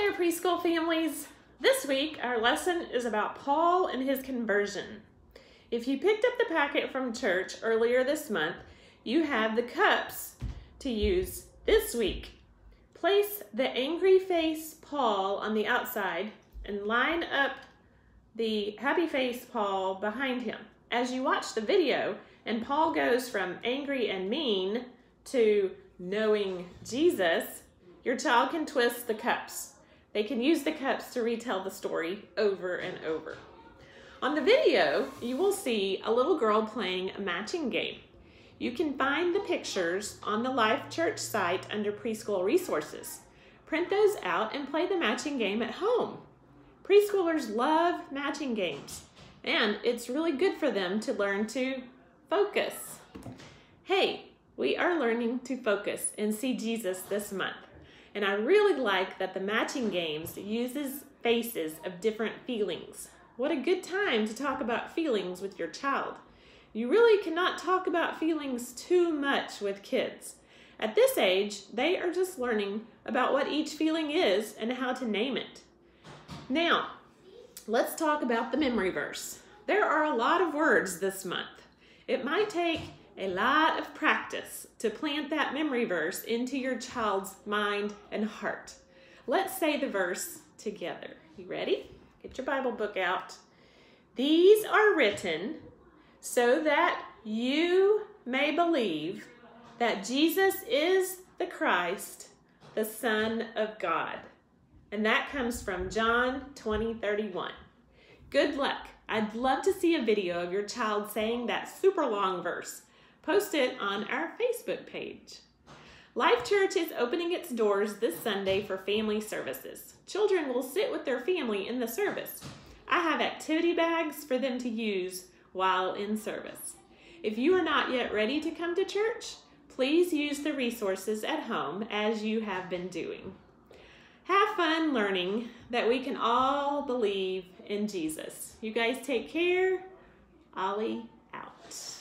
there, preschool families. This week, our lesson is about Paul and his conversion. If you picked up the packet from church earlier this month, you have the cups to use this week. Place the angry face Paul on the outside and line up the happy face Paul behind him. As you watch the video, and Paul goes from angry and mean to knowing Jesus, your child can twist the cups. They can use the cups to retell the story over and over. On the video, you will see a little girl playing a matching game. You can find the pictures on the Life Church site under preschool resources. Print those out and play the matching game at home. Preschoolers love matching games, and it's really good for them to learn to focus. Hey, we are learning to focus and see Jesus this month. And I really like that the matching games uses faces of different feelings. What a good time to talk about feelings with your child. You really cannot talk about feelings too much with kids. At this age, they are just learning about what each feeling is and how to name it. Now, let's talk about the memory verse. There are a lot of words this month. It might take a lot of practice to plant that memory verse into your child's mind and heart. Let's say the verse together. You ready? Get your Bible book out. These are written so that you may believe that Jesus is the Christ, the Son of God. And that comes from John 20, 31. Good luck. I'd love to see a video of your child saying that super long verse post it on our Facebook page. Life Church is opening its doors this Sunday for family services. Children will sit with their family in the service. I have activity bags for them to use while in service. If you are not yet ready to come to church, please use the resources at home as you have been doing. Have fun learning that we can all believe in Jesus. You guys take care. Ollie out.